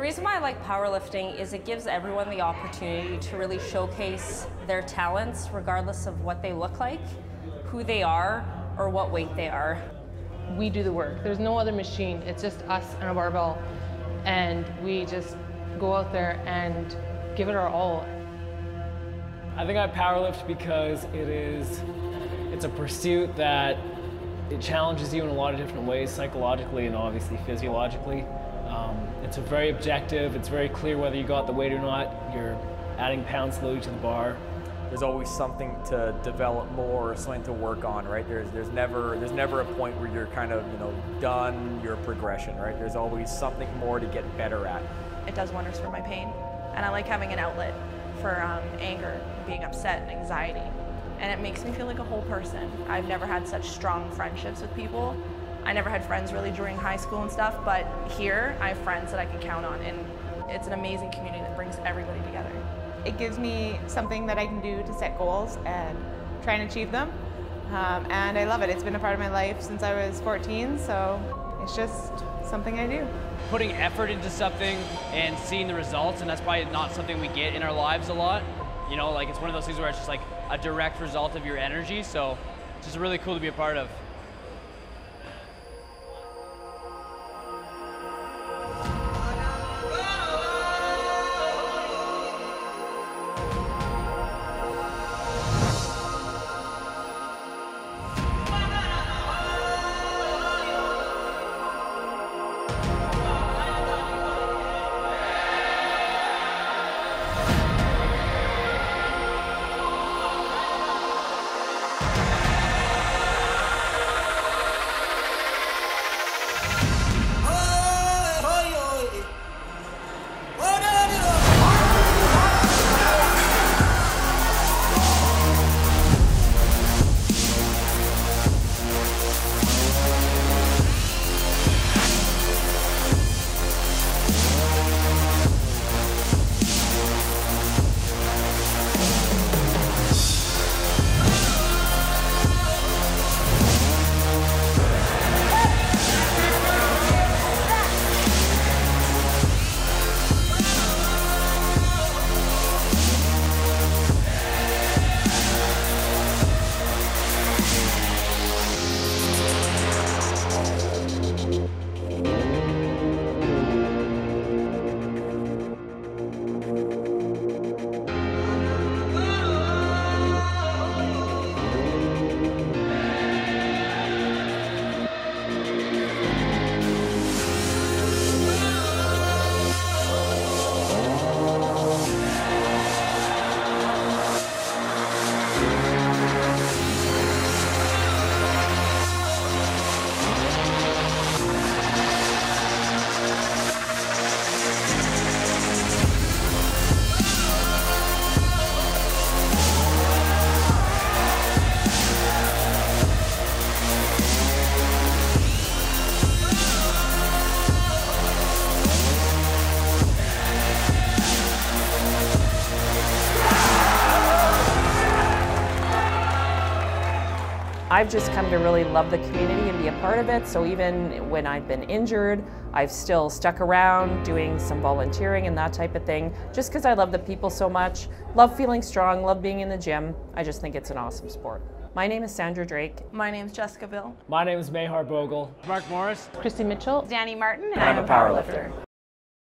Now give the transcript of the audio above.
reason why I like powerlifting is it gives everyone the opportunity to really showcase their talents regardless of what they look like, who they are, or what weight they are. We do the work. There's no other machine. It's just us and a barbell. And we just go out there and give it our all. I think I powerlift because it is it's a pursuit that it challenges you in a lot of different ways, psychologically and obviously physiologically. Um, it's a very objective, it's very clear whether you got the weight or not. You're adding pounds slowly to the bar. There's always something to develop more, or something to work on, right? There's, there's, never, there's never a point where you're kind of, you know, done your progression, right? There's always something more to get better at. It does wonders for my pain, and I like having an outlet for um, anger, being upset, and anxiety. And it makes me feel like a whole person. I've never had such strong friendships with people. I never had friends really during high school and stuff, but here I have friends that I can count on, and it's an amazing community that brings everybody together. It gives me something that I can do to set goals and try and achieve them. Um, and I love it. It's been a part of my life since I was 14, so it's just something I do. Putting effort into something and seeing the results, and that's probably not something we get in our lives a lot. You know, like it's one of those things where it's just like a direct result of your energy, so it's just really cool to be a part of. I've just come to really love the community and be a part of it. So even when I've been injured, I've still stuck around doing some volunteering and that type of thing, just because I love the people so much. Love feeling strong, love being in the gym. I just think it's an awesome sport. My name is Sandra Drake. My name is Jessica Bill. My name is Mayhar Bogle. Mark Morris. Christy Mitchell. Danny Martin, and I'm a powerlifter.